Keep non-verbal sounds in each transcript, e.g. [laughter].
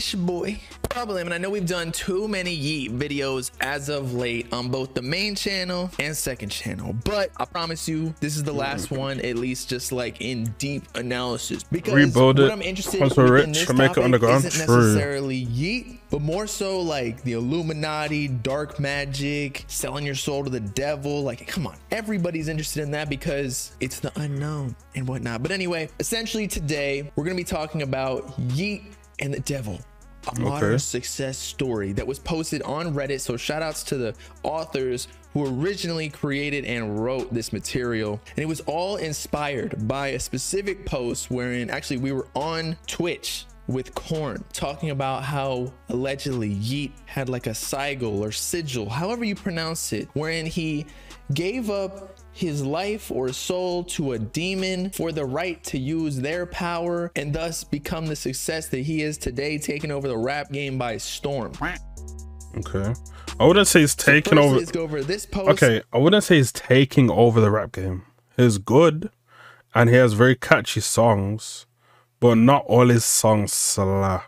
It's your boy Bobbalam, and I know we've done too many Yeat videos as of late on both the main channel and second channel, but I promise you this is the last one, at least just like in deep analysis. Because Rebuild what it. I'm interested in rich, this make it topic underground. isn't True. necessarily Yeat, but more so like the Illuminati, dark magic, selling your soul to the devil. Like, come on, everybody's interested in that because it's the unknown and whatnot. But anyway, essentially today we're gonna be talking about Yeat and the devil. A modern Okay. success story that was posted on Reddit. So shout outs to the authors who originally created and wrote this material. And it was all inspired by a specific post wherein actually we were on Twitch with Korn talking about how allegedly Yeat had like a sigil or sigil, however you pronounce it, wherein he gave up his life or soul to a demon for the right to use their power and thus become the success that he is today, taking over the rap game by storm. Okay. I wouldn't say he's taking First, over. over this post. Okay, I wouldn't say he's taking over the rap game. He's good, and he has very catchy songs, but not all his songs slap.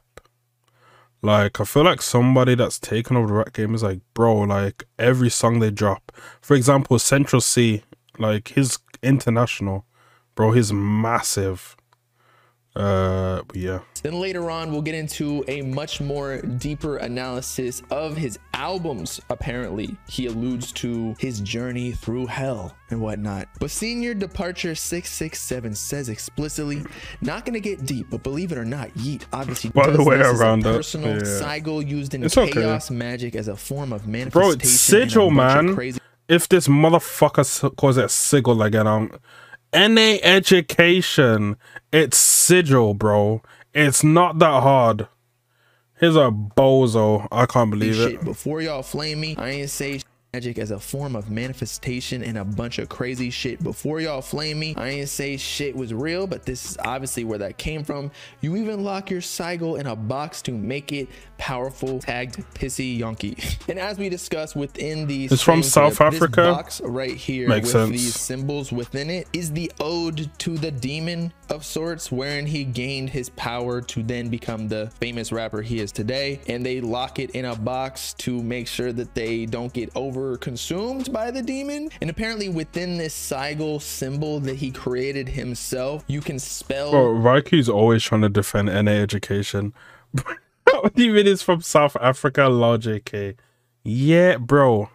Like I feel like somebody that's taken over the rap game is like, bro, like every song they drop. For example, Central C, like his international, bro, he's massive. Uh, yeah. Then later on, we'll get into a much more deeper analysis of his albums. Apparently, he alludes to his journey through hell and whatnot. But Senior Departure 667 says explicitly, not gonna get deep, but believe it or not, Yeat obviously By the way this a around that, personal yeah. sigil used in It's okay. chaos magic as a form of Bro, manifestation. it's sigil, man. Crazy If this motherfucker calls it sigil again, um, NA education, it's sigil, bro. It's not that hard. Here's a bozo. I can't believe it. shit. Before y'all flame me, I ain't say magic as a form of manifestation and a bunch of crazy shit. Before y'all flame me, I ain't say shit was real, but this is obviously where that came from. You even lock your sigil in a box to make it powerful. Tagged pissy yonky. [laughs] And as we discussed within the It's from South clip, Africa? box right here Makes with sense. these symbols within it is the ode to the demon of sorts, wherein he gained his power to then become the famous rapper he is today. And they lock it in a box to make sure that they don't get over consumed by the demon. And apparently, within this sigil symbol that he created himself, you can spell. Bro, Riku's always trying to defend NA education. what do you mean it's from South Africa? Law JK. Yeah, bro.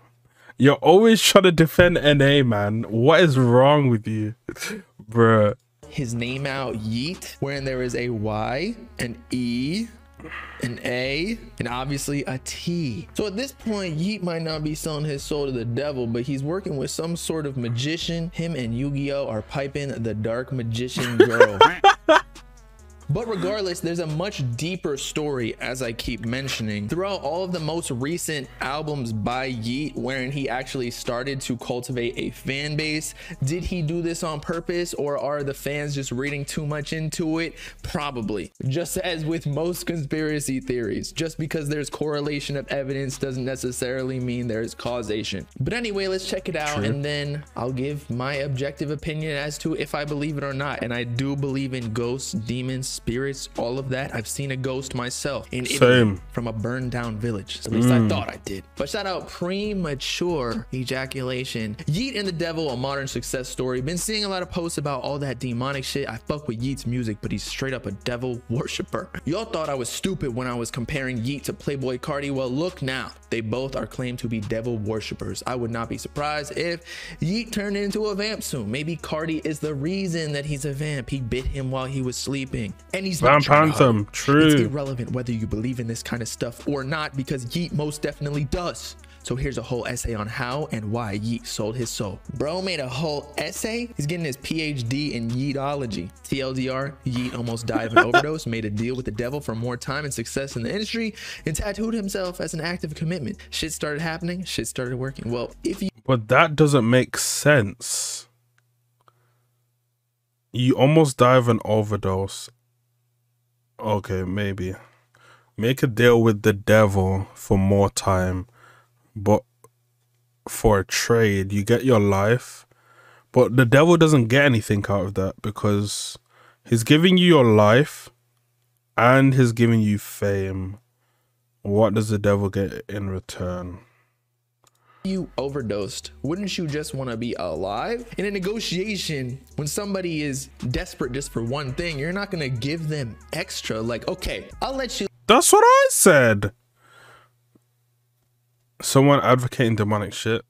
You're always trying to defend NA, man. What is wrong with you? [laughs] Bruh. his name out Yeat, wherein there is a Y, an E, an A, and obviously a T. So at this point, Yeat might not be selling his soul to the devil, but he's working with some sort of magician. Him and Yu-Gi-Oh are piping the dark magician girl. [laughs] But regardless, there's a much deeper story, as I keep mentioning. Throughout all of the most recent albums by Yeat, wherein he actually started to cultivate a fan base, did he do this on purpose or are the fans just reading too much into it? Probably. Just as with most conspiracy theories, just because there's correlation of evidence doesn't necessarily mean there's causation. But anyway, let's check it out and then I'll give my objective opinion as to if I believe it or not. And I do believe in ghosts, demons, spirits, all of that. I've seen a ghost myself in Italy Same. from a burned down village. At least I mm. thought I did. But shout out premature ejaculation. Yeat and the Devil, a modern success story. Been seeing a lot of posts about all that demonic shit. I fuck with Yeat's music, but he's straight up a devil worshiper. Y'all thought I was stupid when I was comparing Yeat to Playboi Carti. Well, look now. They both are claimed to be devil worshippers. I would not be surprised if Yeat turned into a vamp soon. Maybe Cardi is the reason that he's a vamp. He bit him while he was sleeping. And he's not Vamp trying to hug true. It's irrelevant whether you believe in this kind of stuff or not because Yeat most definitely does. So here's a whole essay on how and why Yeat sold his soul. Bro made a whole essay. He's getting his PhD in Yeetology. TLDR, Yeat almost died of an [laughs] overdose, made a deal with the devil for more time and success in the industry, and tattooed himself as an act of commitment. Shit started happening, shit started working. Well, if you But that doesn't make sense. You almost die of an overdose. Okay, maybe. Make a deal with the devil for more time, but for a trade, you get your life. But the devil doesn't get anything out of that because he's giving you your life and he's giving you fame, what does the devil get in return? You overdosed, wouldn't you just want to be alive? In a negotiation, when somebody is desperate just for one thing, you're not going to give them extra. Like, okay, I'll let you. That's what I said. Someone advocating demonic shit.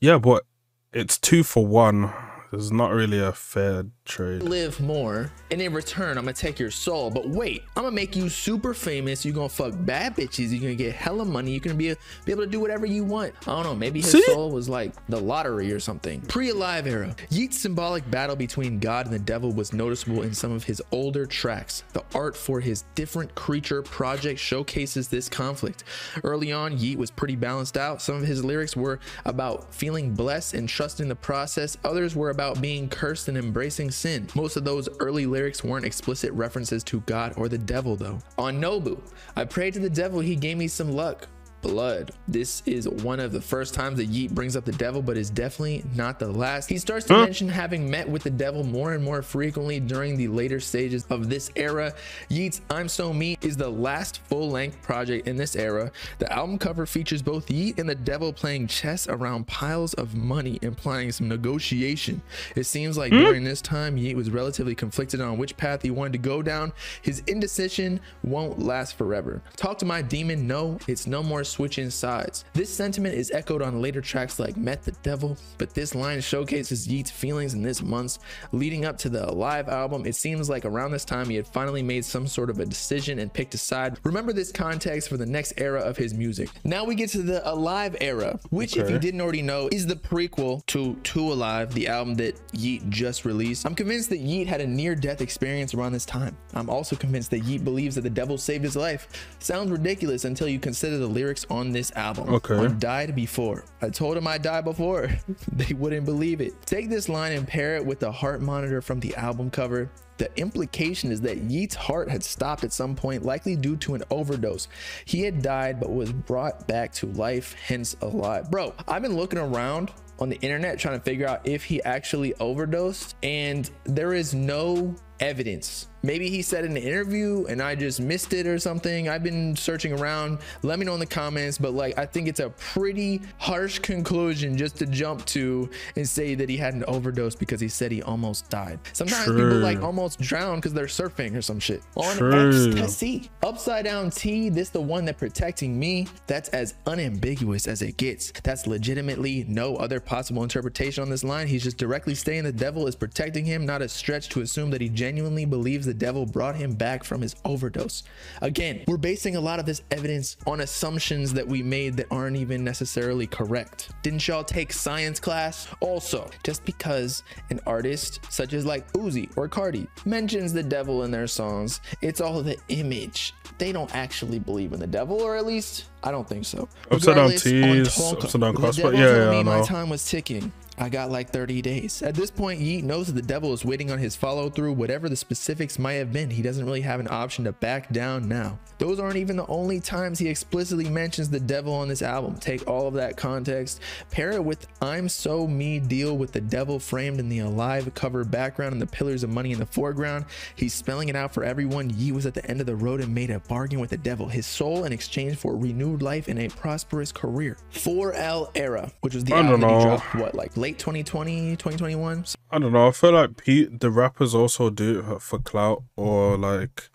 Yeah, but it's two for one. It's not really a fair trade. Live more, and in return, I'm gonna take your soul. But wait, I'm gonna make you super famous. You're gonna fuck bad bitches. You're gonna get hella money. You're gonna be, a, be able to do whatever you want. I don't know. Maybe his See? soul was like the lottery or something. Pre-alive era. Yeat's symbolic battle between God and the devil was noticeable in some of his older tracks. The art for his different creature project showcases this conflict. Early on, Yeat was pretty balanced out. Some of his lyrics were about feeling blessed and trusting the process. Others were about being cursed and embracing sin. Most of those early lyrics weren't explicit references to God or the devil, though. On Nobu, I prayed to the devil, he gave me some luck blood. This is one of the first times that Yeat brings up the devil, but is definitely not the last. He starts to Huh? mention having met with the devil more and more frequently during the later stages of this era. Yeat's I'm So Me is the last full length project in this era. The album cover features both Yeat and the devil playing chess around piles of money, implying some negotiation. It seems like hmm? during this time, Yeat was relatively conflicted on which path he wanted to go down. His indecision won't last forever. Talk to My Demon, no, it's no more switching sides. This sentiment is echoed on later tracks like Met the Devil, but this line showcases Yeat's feelings in this months leading up to the Alive album. It seems like around this time he had finally made some sort of a decision and picked a side. Remember this context for the next era of his music. Now we get to the Alive era, which if you didn't already know is the prequel to To Alive, the album that Yeat just released. I'm convinced that Yeat had a near-death experience around this time. I'm also convinced that Yeat believes that the devil saved his life. Sounds ridiculous until you consider the lyrics on this album. Okay. Died Before. I told him I died before. [laughs] they wouldn't believe it. Take this line and pair it with the heart monitor from the album cover. The implication is that Yeat's heart had stopped at some point, likely due to an overdose. He had died but was brought back to life, hence alive. Bro, I've been looking around on the internet trying to figure out if he actually overdosed, and there is no evidence. Maybe he said in an interview and I just missed it or something. I've been searching around. Let me know in the comments, but like I think it's a pretty harsh conclusion just to jump to and say that he had an overdose because he said he almost died. Sometimes people like almost drown because they're surfing or some shit. On True. ecstasy. Upside down T, this the one that protecting me. That's as unambiguous as it gets. That's legitimately no other possible interpretation on this line. He's just directly saying the devil is protecting him, not a stretch to assume that he genuinely believes the devil brought him back from his overdose. Again, we're basing a lot of this evidence on assumptions that we made that aren't even necessarily correct. Didn't y'all take science class? Also, just because an artist such as like Uzi or Carti mentions the devil in their songs, it's all the image. They don't actually believe in the devil, or at least I don't think so. Upside down tees, upside down the cross, but devil yeah, yeah, me I my time was ticking. I got like 30 days. At this point, Yeat knows that the devil is waiting on his follow through, whatever the specifics might have been. He doesn't really have an option to back down now. Those aren't even the only times he explicitly mentions the devil on this album. Take all of that context, pair it with I'm So Me deal with the devil framed in the alive cover background and the pillars of money in the foreground. He's spelling it out for everyone. Yee was at the end of the road and made a bargain with the devil, his soul in exchange for renewed life and a prosperous career. 4L era, which was the I album that he dropped, what, like late 2020, 2021? I don't know. I feel like Pete, the rappers also do it for clout or like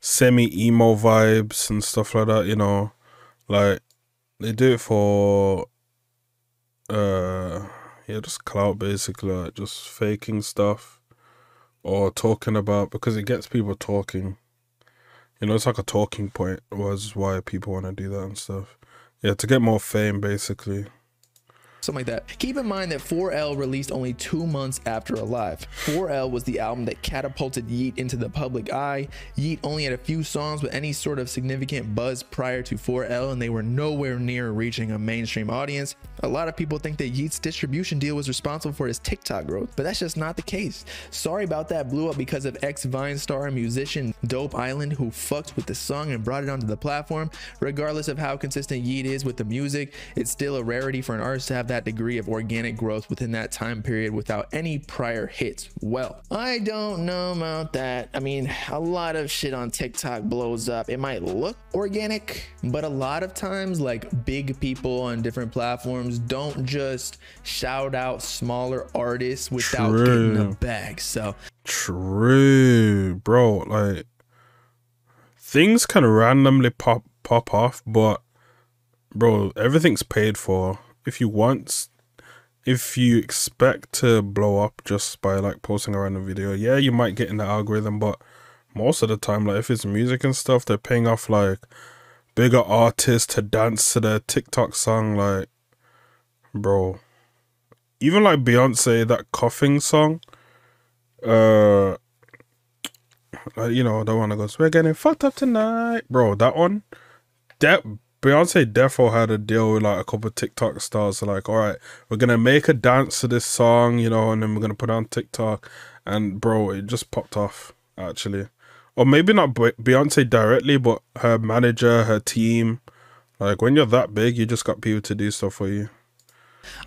semi emo vibes and stuff like that. You know, like they do it for uh yeah, just clout basically, like just faking stuff or talking about because it gets people talking. You know, it's like a talking point was why people want to do that and stuff. Yeah, to get more fame basically. Something like that. Keep in mind that 4L released only two months after Alive. 4L was the album that catapulted Yeat into the public eye. Yeat only had a few songs with any sort of significant buzz prior to 4L, and they were nowhere near reaching a mainstream audience. A lot of people think that Yeat's distribution deal was responsible for his TikTok growth, but that's just not the case. Sorry about that blew up because of ex Vine star and musician Dope Island who fucked with the song and brought it onto the platform. Regardless of how consistent Yeat is with the music, it's still a rarity for an artist to have that degree of organic growth within that time period without any prior hits. Well, I don't know about that. I mean, a lot of shit on TikTok blows up. It might look organic, but a lot of times, like big people on different platforms don't just shout out smaller artists without True. getting a bag. So True, bro. Like things can randomly pop pop off, but bro, everything's paid for. If you want, if you expect to blow up just by like posting a random video, yeah, you might get in the algorithm, but most of the time, like if it's music and stuff, they're paying off like bigger artists to dance to their TikTok song, like bro. Even like Beyonce, that coughing song uh, uh, you know, the one that goes, "We're getting fucked up tonight," bro. That one, that Beyonce defo had a deal with like a couple of TikTok stars. Like, all right, we're gonna make a dance to this song, you know, and then we're gonna put on TikTok. And bro, it just popped off actually, or maybe not Beyonce directly, but her manager, her team. Like when you're that big, you just got people to do stuff for you.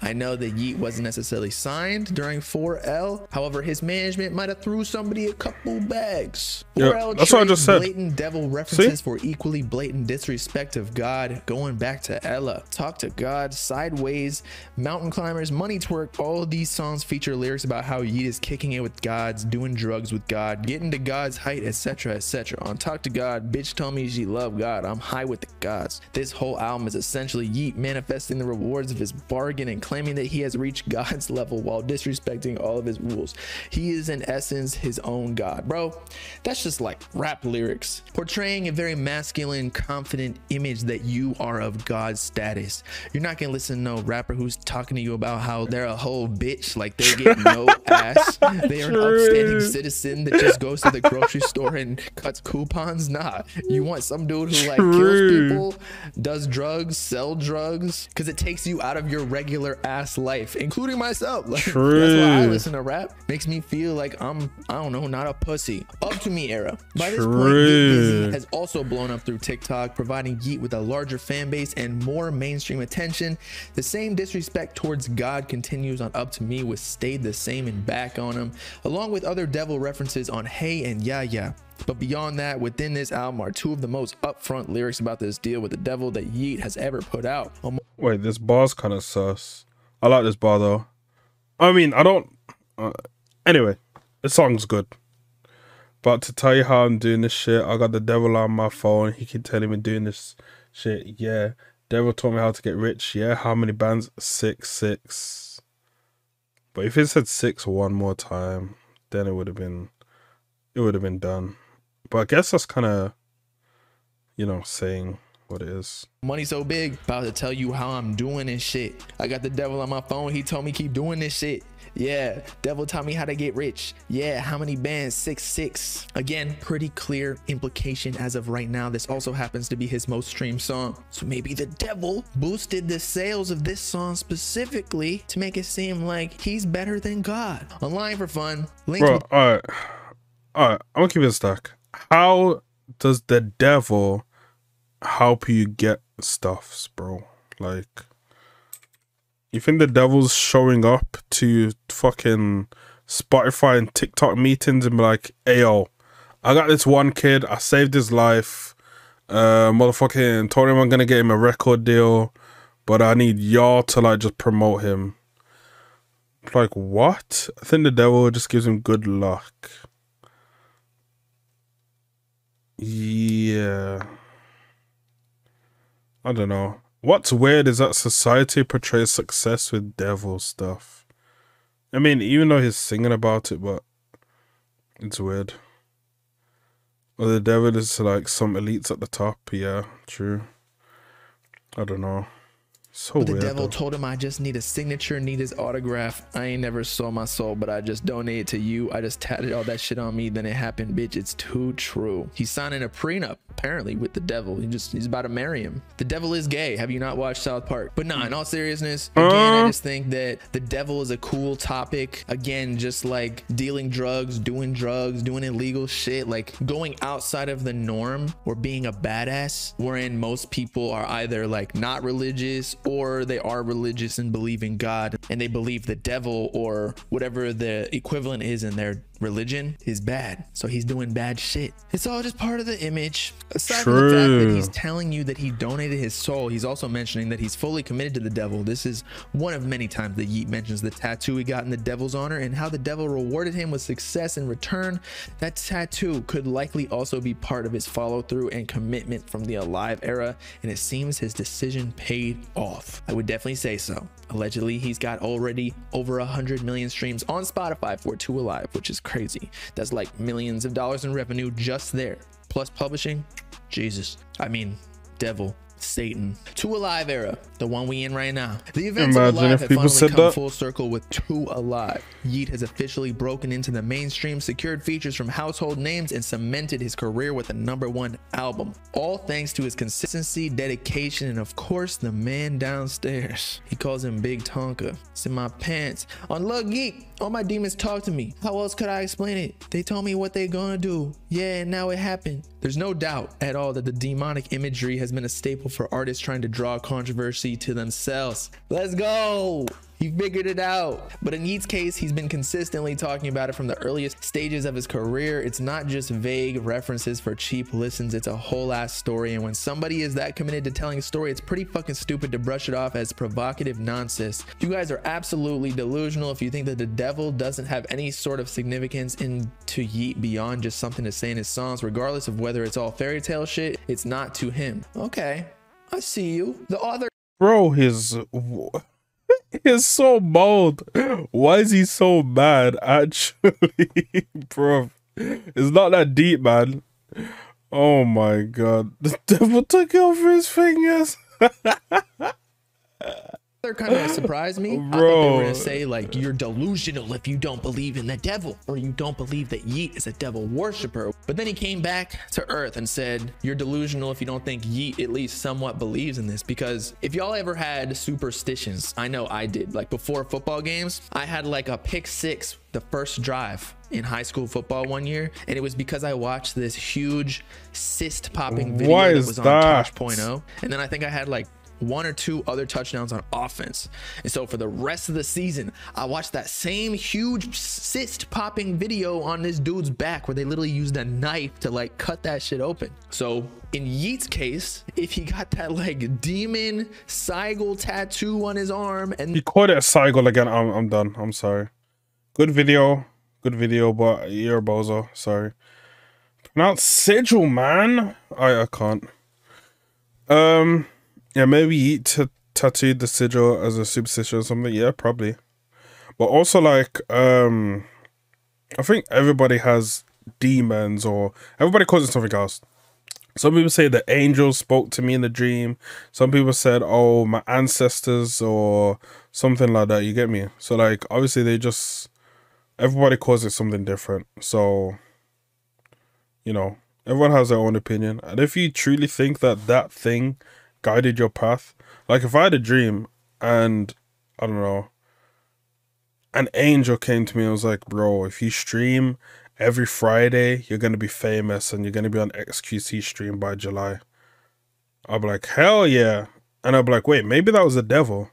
I know that Yeat wasn't necessarily signed during 4L. However, his management might have threw somebody a couple bags. 4L Yeah, that's what I just said. Blatant devil references for equally blatant disrespect of God. Going back to Ella, Talk to God, Sideways, Mountain Climbers, Money Twerk. All of these songs feature lyrics about how Yeat is kicking it with gods, doing drugs with God, getting to God's height, etc., etc. On Talk to God, bitch tell me she love God. I'm high with the gods. This whole album is essentially Yeat manifesting the rewards of his bargain and claiming that he has reached God's [laughs] level while disrespecting all of his rules. He is in essence his own God. Bro, that's just like rap lyrics, portraying a very masculine, confident image that you are of God's status. You're not gonna listen to no rapper who's talking to you about how they're a whole bitch, like they get no [laughs] ass. They are an upstanding citizen that just goes to the grocery store and cuts coupons. Nah, you want some dude who like kills people, does drugs, sell drugs, because it takes you out of your regular ass life, including myself. [laughs] Like, That's why I listen to rap. Makes me feel like I'm, I don't know, not a pussy. Up to me era. By this point, True. Has also blown up through TikTok, providing Yeat with a larger fan base and more mainstream attention. The same disrespect towards God continues on Up to Me with Stayed the Same and Back on Him, along with other devil references on Hey and Yeah Yeah. But beyond that, within this album are two of the most upfront lyrics about this deal with the devil that Yeat has ever put out. On Wait, this bar's kind of sus. I like this bar though. I mean, I don't. Uh, anyway, the song's good. But to tell you how I'm doing this shit, I got the devil on my phone. He keep telling me doing this shit. Yeah, devil taught me how to get rich. Yeah, how many bands? Six, six. But if it said six one more time, then it would have been, it would have been done. But I guess that's kind of, you know, saying what it is. Money so big, about to tell you how I'm doing this shit. I got the devil on my phone. He told me keep doing this shit. Yeah, devil taught me how to get rich. Yeah, how many bands? Six six. Again, pretty clear implication as of right now. This also happens to be his most streamed song. So maybe the devil boosted the sales of this song specifically to make it seem like he's better than God. Online for fun. Link Bro, alright. Alright, I'm gonna keep it stuck. How does the devil help you get stuffs, bro? Like you think the devil's showing up to fucking Spotify and TikTok meetings and be like, Ayo, I got this one kid, I saved his life. Uh motherfucking told him I'm gonna get him a record deal, but I need y'all to like just promote him. Like what? I think the devil just gives him good luck. Yeah. I don't know. What's weird is that society portrays success with devil stuff. I mean, even though he's singing about it, but it's weird. Well, the devil is like some elites at the top. Yeah, true. I don't know. So But the devil though. told him, I just need a signature, need his autograph. I ain't never sold my soul, but I just donated to you. I just tatted all that shit on me. Then it happened, bitch. It's too true. He's signing a prenup, apparently, with the devil. He just he's about to marry him. The devil is gay. Have you not watched South Park? But nah, in all seriousness, again, I Uh. just think that the devil is a cool topic. Again, just like dealing drugs, doing drugs, doing illegal shit, like going outside of the norm or being a badass, wherein most people are either like not religious or they are religious and believe in God and they believe the devil or whatever the equivalent is in their religion is bad. So he's doing bad shit. It's all just part of the image. Aside from the fact that he's telling you that he donated his soul, he's also mentioning that he's fully committed to the devil. This is one of many times that Yeat mentions the tattoo he got in the devil's honor and how the devil rewarded him with success in return. That tattoo could likely also be part of his follow through and commitment from the Alive era, and it seems his decision paid off. I would definitely say so. Allegedly, he's got already over a hundred million streams on Spotify for Two Alive, which is crazy. That's like millions of dollars in revenue just there. Plus publishing, Jesus. I mean, devil. Satan. Two Alive era, the one we in right now. The events Imagine of Alive have people finally come that. full circle with Two Alive. Yeat has officially broken into the mainstream, secured features from household names, and cemented his career with a number one album. All thanks to his consistency, dedication, and of course, the man downstairs. He calls him Big Tonka. It's in my pants. On Luh Geek, all my demons talk to me. How else could I explain it? They told me what they gonna do. Yeah, and now it happened. There's no doubt at all that the demonic imagery has been a staple for artists trying to draw controversy to themselves. Let's go! He figured it out. But in Yeat's case, he's been consistently talking about it from the earliest stages of his career. It's not just vague references for cheap listens, it's a whole ass story. And when somebody is that committed to telling a story, it's pretty fucking stupid to brush it off as provocative nonsense. You guys are absolutely delusional if you think that the devil doesn't have any sort of significance into Yeat beyond just something to say in his songs, regardless of whether it's all fairy tale shit, it's not to him. Okay, I see you. The author Bro, he's he's so bold. Why is he so mad? Actually, [laughs] bro, it's not that deep, man. Oh my god, [laughs] the devil took over his fingers. [laughs] They're kind of surprised me. I thought they Bro. were gonna say like you're delusional if you don't believe in the devil, or you don't believe that Yeat is a devil worshiper. But then he came back to Earth and said, "You're delusional if you don't think Yeat at least somewhat believes in this." Because if y'all ever had superstitions, I know I did. Like before football games, I had like a pick six the first drive in high school football one year, and it was because I watched this huge cyst popping video that was on that? Tosh.0, and then I think I had like one or two other touchdowns on offense. And so for the rest of the season, I watched that same huge cyst popping video on this dude's back where they literally used a knife to like cut that shit open. So in Yeat's case, if he got that like demon Seigel tattoo on his arm and He called it a cycle again. I'm I'm done. I'm sorry. Good video, good video, but you're a bozo. Sorry. Pronounce sigil, man. I I can't. Um, yeah, maybe he t- tattooed the sigil as a superstition or something. Yeah, probably. But also, like, um, I think everybody has demons, or everybody calls it something else. Some people say the angel spoke to me in the dream. Some people said, "Oh, my ancestors," or something like that. You get me? So, like, obviously, they just everybody calls it something different. So, you know, everyone has their own opinion. And if you truly think that that thing guided your path, like if I had a dream and I don't know, an angel came to me and was like, "Bro, if you stream." Every Friday, you're gonna be famous and you're gonna be on XQC stream by July. I'll be like, hell yeah. And I'll be like, wait, maybe that was the devil.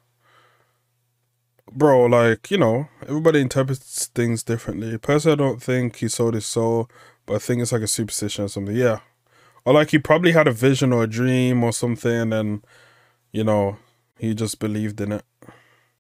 Bro, like, you know, everybody interprets things differently. Personally, I don't think he sold his soul, but I think it's like a superstition or something. Yeah. Or like he probably had a vision or a dream or something and, you know, he just believed in it.